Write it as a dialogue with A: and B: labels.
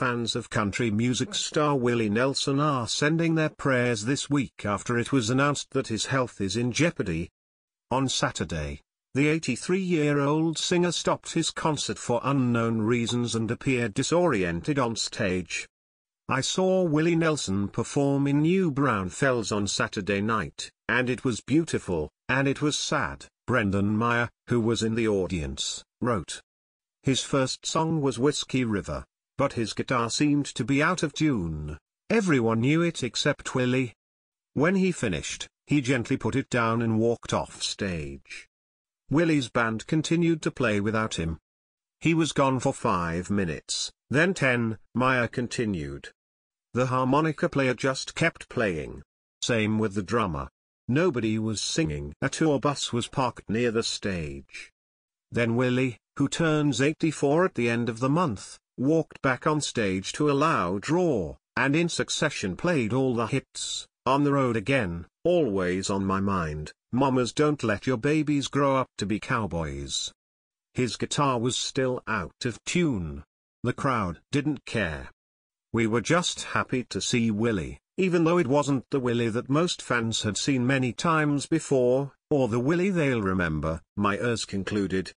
A: fans of country music star Willie Nelson are sending their prayers this week after it was announced that his health is in jeopardy. On Saturday, the 83-year-old singer stopped his concert for unknown reasons and appeared disoriented on stage. I saw Willie Nelson perform in New Braunfels on Saturday night, and it was beautiful, and it was sad, Brendan Meyer, who was in the audience, wrote. His first song was Whiskey River, but his guitar seemed to be out of tune. Everyone knew it except Willie. When he finished, he gently put it down and walked off stage. Willie's band continued to play without him. He was gone for five minutes, then ten, Meyer continued. The harmonica player just kept playing. Same with the drummer. Nobody was singing. A tour bus was parked near the stage. Then Willie, who turns 84 at the end of the month, walked back on stage to a loud roar, and in succession played all the hits, On the Road Again, Always on My Mind, Mamas don't let your babies grow up to be cowboys. His guitar was still out of tune. The crowd didn't care. We were just happy to see Willie, even though it wasn't the Willie that most fans had seen many times before, or the Willie they'll remember, Myers concluded.